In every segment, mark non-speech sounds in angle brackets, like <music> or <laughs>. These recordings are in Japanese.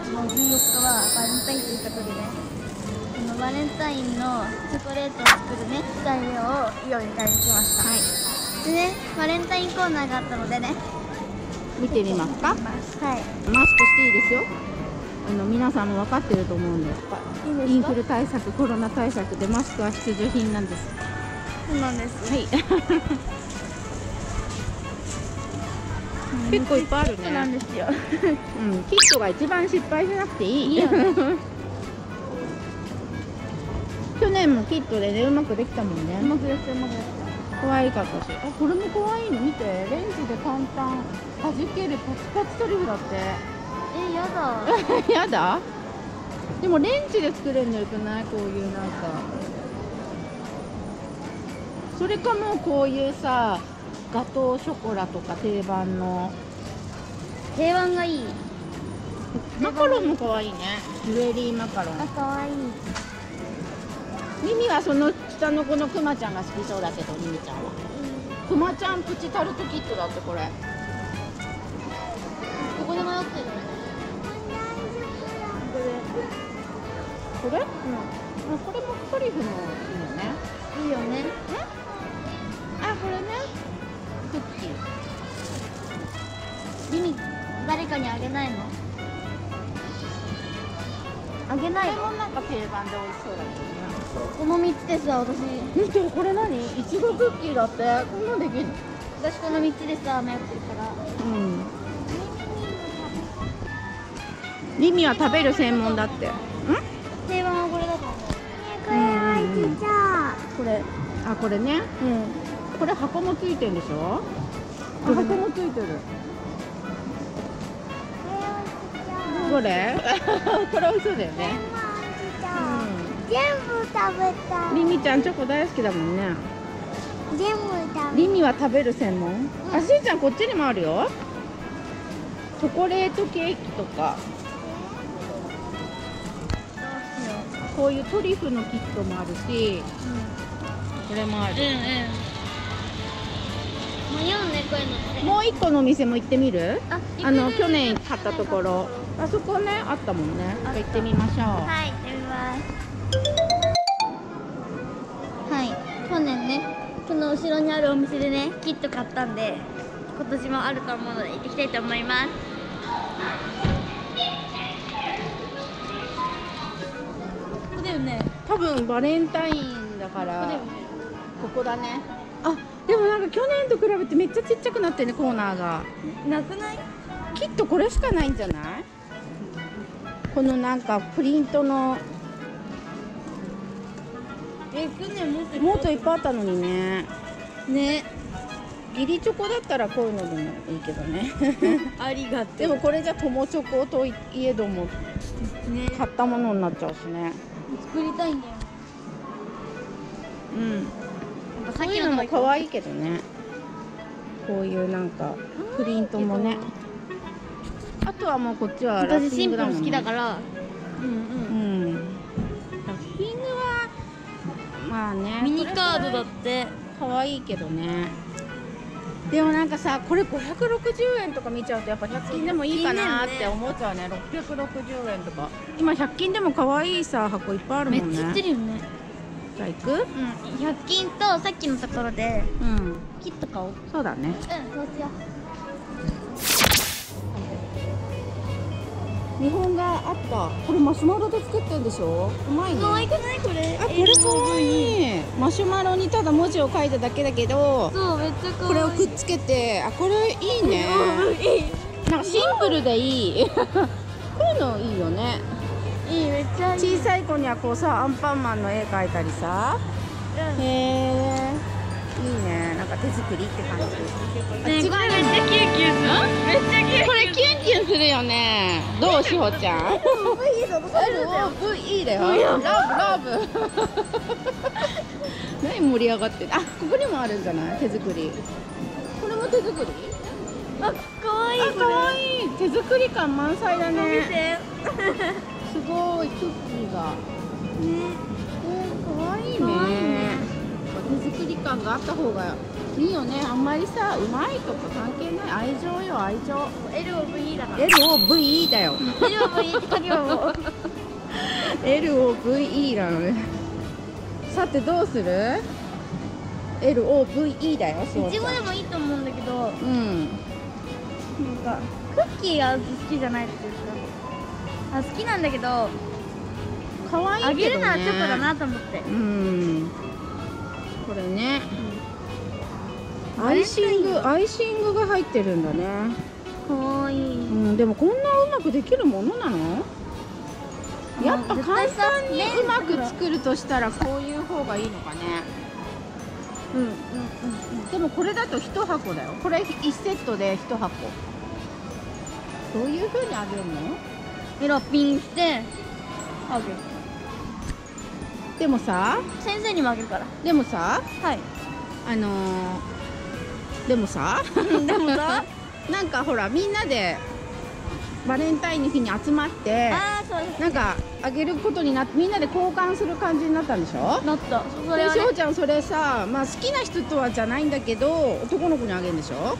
月の14日はバレンタインということでねこのバレンタインのチョコレートを作るね材料をイオンに買いに来ました。はい。でねバレンタインコーナーがあったのでね見てみますか？はい。マスクしていいですよ。あの皆さんも分かってると思うんで。すインフル対策コロナ対策でマスクは必需品なんです。そうなんです。はい結構いっぱいあるそうなんねですよ。うん。キットが一番失敗しなくていい。いいよね。<laughs> 去年もキットでねうまくできたもんうねまくやってうまく可愛かったし。あこれも可愛いの？見て。レンジで簡単。弾けるパチパチトリュフだって。たえやだ。<laughs> やだ？でもレンジで作れるのよくない？こういうなんか。それかもうこういうさガトーショコラとか定番の。定番がいい。マカロンも可愛いね。ジュエリーマカロン。あ可愛い。ミミはその下の子のクマちゃんが好きそうだけどミミちゃんは。クマちゃんプチタルトキットだってこれ。ここで迷ってる。これ？うん。あこれもトリュフのいいよね。いいよね。あこれねクッキーリミ誰かにあげないの？あげないの？これもなんか定番で美味しそうだけどねこの3つでさ私見てこれ何？いちごクッキーだって？こんなんできる私この3つでさ迷ってるから。うん。リミは食べる専門だって。ん？定番はこれだと思う。これあこれね。うん。これ箱もついてるんでしょ？あ箱もついてる。どれ？<laughs> これ美味しそうだよね。全部食べたうんリミちゃんチョコ大好きだもんね。全部食リミは食べる専門？あしーちゃんこっちにもあるよ。チョコレートケーキとか。こういうトリュフのキットもあるし。これもある。うんうんもう一個のお店も行ってみる？ああの去年買ったところ。あそこねあったもんね。行ってみましょう。はい行ってみます。はい。去年ねこの後ろにあるお店でねキット買ったんで今年もあると思うので行ってきたいと思います。ここだよね。多分バレンタインだからここだよね。ここだね。あでもなんか去年と比べてめっちゃちっちゃくなってるねコーナーが。なくない？きっとこれしかないんじゃない？このなんかプリントの。え去年もっともっといっぱいあったのにね。ね。義理チョコだったらこういうのでもいいけどね。<laughs> ありがとでもこれじゃ友チョコといえどもうね。買ったものになっちゃうしね。作りたいんだよ。うんなんかそういうのも可愛いけどね。こういうなんかプリントもね。あとはもうこっちはラッピングだもん、ね、好きだから。うんううん。んラッピングはまあねミニカードだって。可愛いけどね。でもなんかさこれ560円とか見ちゃうとやっぱ100均でもいいかなって思っちゃうね。660円とか。今100均でも可愛いさ箱いっぱいあるもんめっちゃ売ってねるよねじゃあ行くうん100均とさっきのところでうん。キット買おう。うんそうだね。そうしよ日本があった。これマシュマロで作ってんでしょ？うまいうね可愛くない？これ。あこれかわい。いマシュマロにただ文字を書いただけだけどそうめっちゃ可愛い。これをくっつけてあこれいいね。うんいい。なんかシンプルでいい。<laughs> こういうのいいよねいいめっちゃいい。小さい子にはこうさアンパンマンの絵描いたりさ。うん。へえ。いいね。なんか手作りって感じ。あ違うね。これめっちゃキュンキュンするめっちゃキュンこれキュンキュンするよね。どうしほちゃん？いいぞあるお V いいだよ。ラブラブ。<laughs> 何盛り上がってる？あここにもあるんじゃない？手作り。これも手作り？あ可愛いあこれ。可愛い手作り感満載だ見ねごいクッキーが。ね。えー、可愛いいね。手作り感があった方がいいよね。あんまりさうまいとか関係ない。愛情よ愛情。LOVE だから。LOVE だよ。LOVE って書けばもう。<laughs> LOVE なのね。さてどうする？LOVE だよいちごでもいいと思うんだけど。なん。うんかクッキーが好きじゃないっていうかあ好きなんだけど可愛いね。あげるならチョコだなと思って。うん。これね。うん。アイシングアイシングが入ってるんだね。かわい。いうんでもこんなうまくできるものなの？やっぱ簡単にうまく作るとしたらこういう方がいいのかね。うんうんうんでもこれだと1箱だよ。これ1セットで1箱。どういう風にあげるの？でラッピングしてあげるでもさ先生にもあげるから。でもさはい。あのーでもさでもさ？<laughs> なんかほらみんなでバレンタインの日に集まってああそう。ですなんかあげることになってみんなで交換する感じになったんでしょ？なった。それはね。でしょうちゃんそれさ、まあ、好きな人とはじゃないんだけど男の子にあげるんでしょ？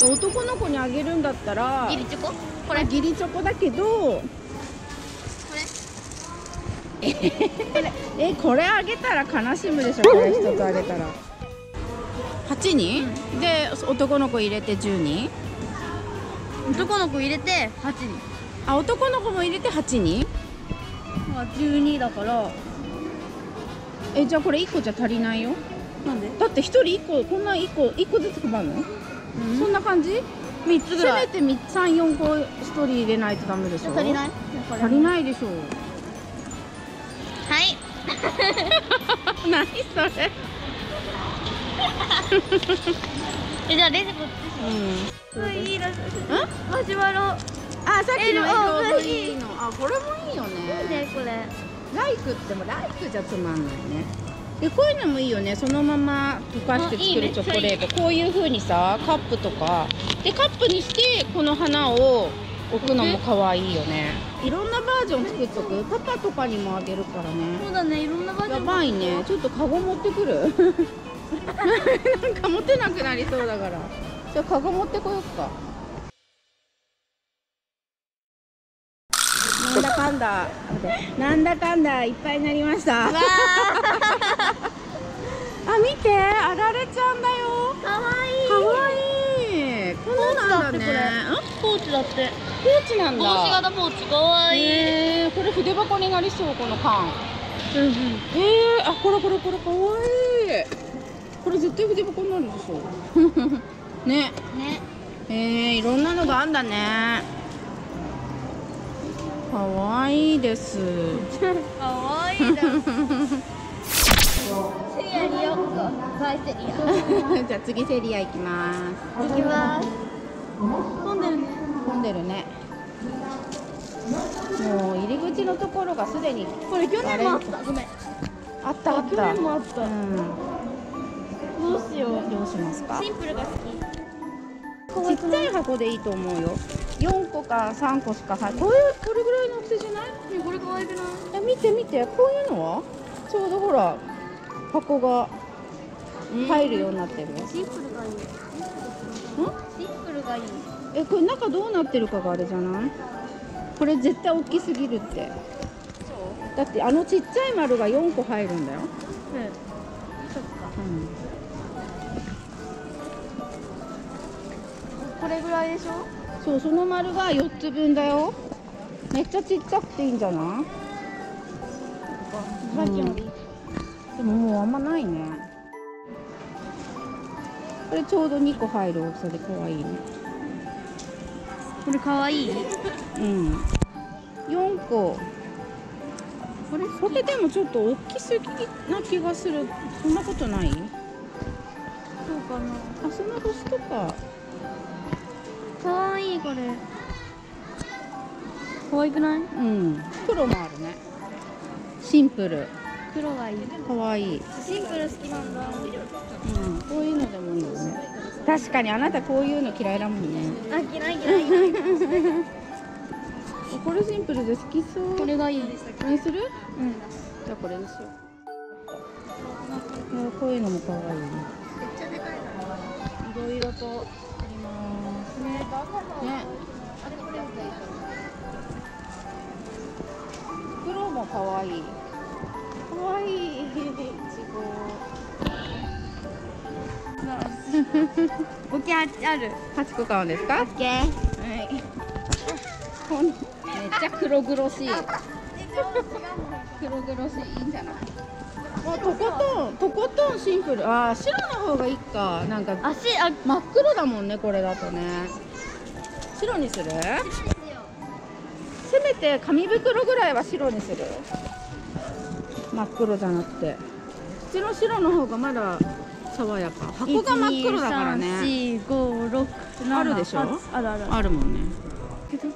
男の子にあげるんだったらギリチョコ？これ？義理チョコだけどこれ？え <laughs> これあげたら悲しむでしょこれ一つあげたら。8人、で男の子入れて10人？男の子入れて8人。あ男の子も入れて8人？まあ12だから。えじゃあこれ1個じゃ足りないよ。なんで？だって1人1個こんな1個1個ずつ配るの、そんな感じ？3つぐせらい。めて34個1人入れないとダメでしょ？足りない？足りないでしょ。はい。<laughs> 何それ？<laughs> えじゃあレジうん。マシュマロ。あさっきのの。あこれもいいよね。ねこれ。ライクってもライクじゃつまんないねでこういうのもいいよね。そのまま溶かして作るチョコレート。こういう風にさカップとか。でカップにしてこの花を置くのも可愛いよね。いろんなバージョン作っとく？パパとかにもあげるからね。そうだねいろんなバージョンやばいね。ちょっとカゴ持ってくる。<laughs> なんか持てなくなりそうだから。じゃあカゴ持ってこよっか。なんだかんだ <laughs> なんだかんだいっぱいになりました。わ <laughs> あ見てあられちゃんだよ。ーかわいい。かわいい。こんななんだねポーチだってんポーチなんだ。帽子型ポーチかわいい。へーこれ筆箱になりそうこの缶。うんうん。へえあこれこれこれかわいい。これ絶対筆箱になるでしょ。<laughs> ね。ね。えー、いろんなのがあんだねかわいいです。<laughs> かわいいだセリアによっこバイセリじゃあ次セリア行きます。ア行きます。混んでるね。混んでるね。もう入り口のところがすでにこれ去年もあった。ごめん。あったあった。去年もあった。うん。どうしよう。どうしますか？シンプルが好ちっちゃい箱でいいと思うよ4個か3個しか入こういうこれぐらいの大きさじゃない？きこれ可愛くない？え見て見て。こういうのは？ちょうどほら箱が入るようになってる。よ、シンプルがいい。ん？シンプルがいい。えこれ中どうなってるかがあれじゃない？これ絶対大きすぎるって。だってあのちっちゃい丸が4個入るんだよ、うんそっか。うん、これぐらいでしょ？そうその丸が4つ分だよ。めっちゃちっちゃくていいんじゃない？さっきのでももうあんまないね。これちょうど2個入る大きさで可愛いね。これ可愛い？うん。4個。これこれでもちょっと大きすぎな気がする。そんなことない？そうかな。あその星とか可愛いこれ。可愛くない？うん。黒もあるね。シンプル。黒がいい。かわい。い、シンプル好きなんだ。うん、こういうのでもいいよね。確かにあなたこういうの嫌いだもんね。あ嫌い嫌い。嫌い <laughs> これシンプルで好きそう。これがいい。これにする？うん。じゃあこれにしよう。こういうのもかわいいねろいろとありますねバカのねあれこれみたい。黒も可愛い。可愛い。<laughs> いちごなオッケーある8個買うんですかオッケーはい <laughs> めっちゃ黒々しい。黒々しいいいんじゃない？もうとことんとことんシンプル。あー白の方がいいか。なんか足あ真っ黒だもんねこれだとね。白にする？せめて紙袋ぐらいは白にする。真っ黒じゃなくて。普通の白の方がまだ爽やか。箱が真っ黒だからね。1234567あるでしょ？8あるある。あるもんね。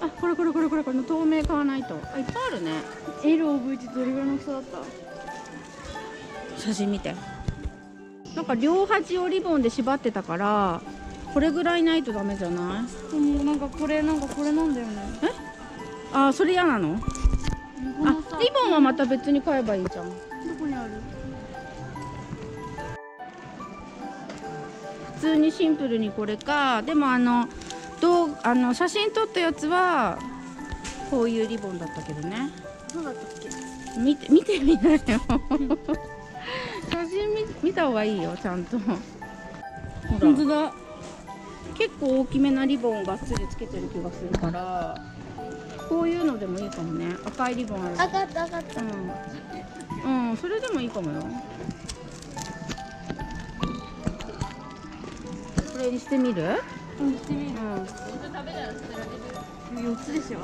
あこれこれこれこれこれ。透明買わないと。あいっぱいあるね。LOV ってどれぐらいの大きさだった？写真見て。なんか両端をリボンで縛ってたからこれぐらいないとダメじゃない？でもなんかこれなんかこれなんだよね。あーそれ嫌なの？あリボンはまた別に買えばいいじゃん。どこにある？普通にシンプルにこれか。でもあのどうあの写真撮ったやつはこういうリボンだったけどね。そうだったっけ？見て見てみなよ写真見見た方がいいよちゃんと。本当だ。結構大きめなリボンをがっつりつけてる気がするから。こういうのでもいいかもね。赤いリボンある。あかったあかった。うん、うん、それでもいいかもよ。これにしてみる？うんしてみる。うん。4つでしょ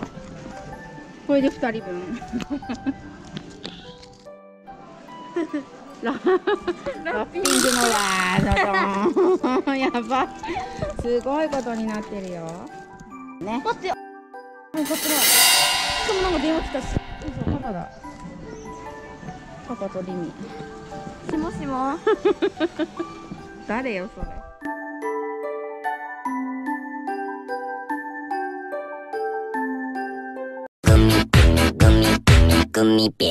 これで2人分 <laughs> ララッピング。のワードやばすごいことになってるよ。ね。待ってよもう買ってないしかもなんか電話来たし。嘘パパだ。パパとリミ。しもしも。<laughs> 誰よそれ。グミベア。サンジー